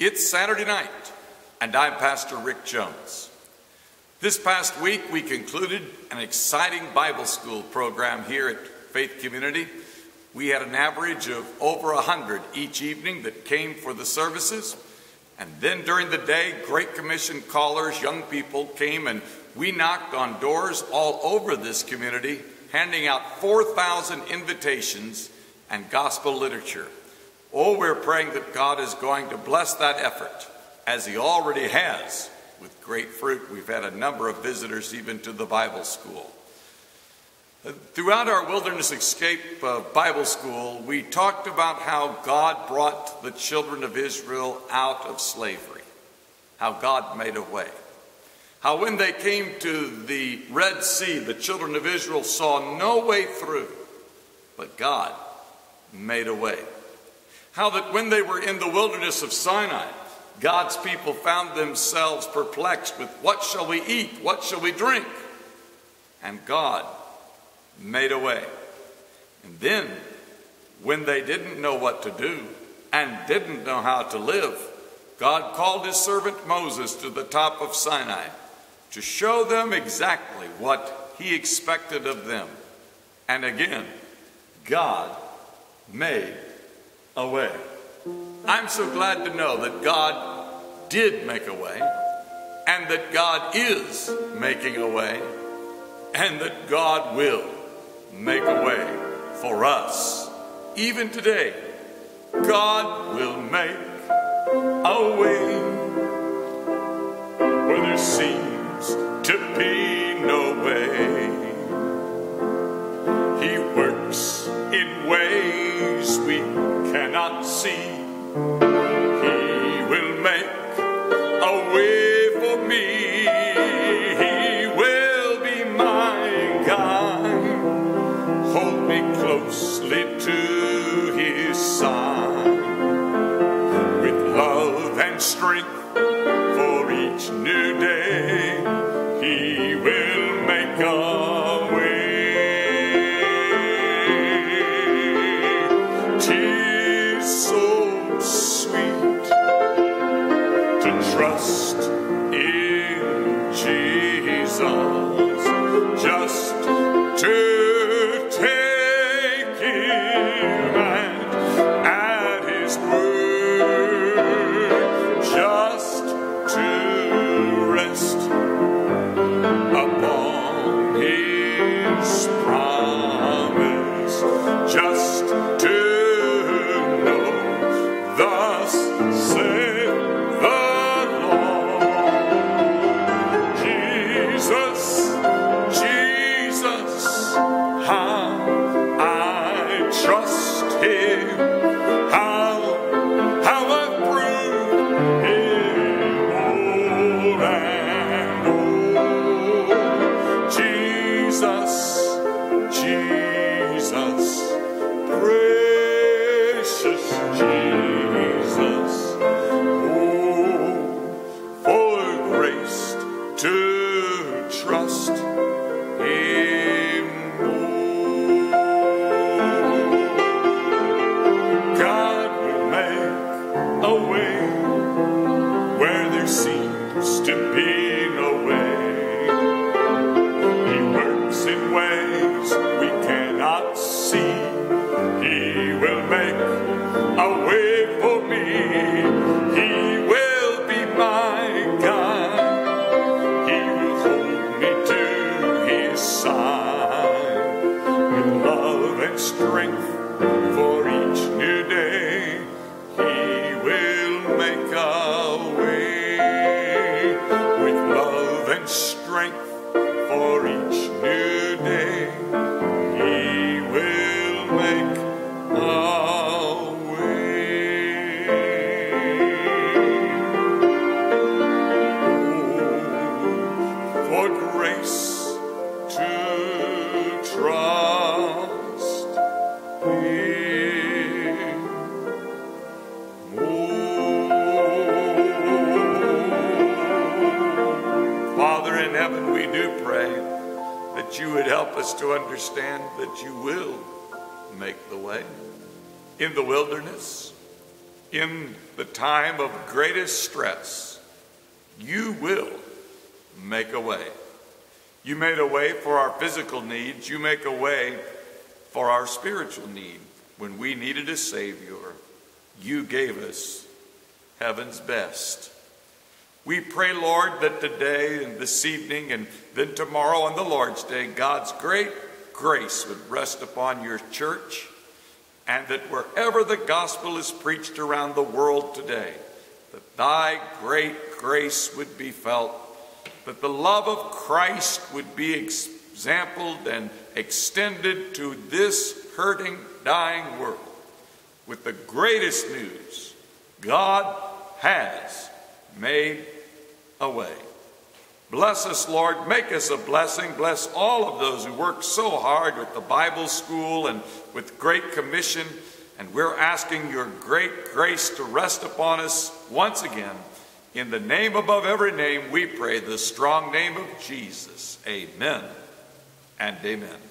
It's Saturday night, and I'm Pastor Rick Jones. This past week, we concluded an exciting Bible school program here at Faith Community. We had an average of over 100 each evening that came for the services. And then during the day, Great Commission callers, young people came and we knocked on doors all over this community, handing out 4,000 invitations and gospel literature. Oh, we're praying that God is going to bless that effort, as He already has with great fruit. We've had a number of visitors even to the Bible school. Throughout our Wilderness Escape uh, Bible School, we talked about how God brought the children of Israel out of slavery, how God made a way. How when they came to the Red Sea, the children of Israel saw no way through, but God made a way. How that when they were in the wilderness of Sinai, God's people found themselves perplexed with what shall we eat? What shall we drink? And God made a way. And then, when they didn't know what to do and didn't know how to live, God called his servant Moses to the top of Sinai to show them exactly what he expected of them. And again, God made a way. I'm so glad to know that God did make a way, and that God is making a way, and that God will make a way for us. Even today, God will make a way where there seems to be see. He will make a way you would help us to understand that you will make the way in the wilderness, in the time of greatest stress, you will make a way. You made a way for our physical needs. You make a way for our spiritual need. When we needed a Savior, you gave us heaven's best. We pray, Lord, that today and this evening and then tomorrow on the Lord's Day, God's great grace would rest upon your church and that wherever the gospel is preached around the world today, that thy great grace would be felt, that the love of Christ would be exampled and extended to this hurting, dying world with the greatest news God has made a way. Bless us, Lord. Make us a blessing. Bless all of those who work so hard with the Bible school and with Great Commission. And we're asking your great grace to rest upon us once again. In the name above every name, we pray, the strong name of Jesus. Amen and amen.